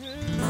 Yeah.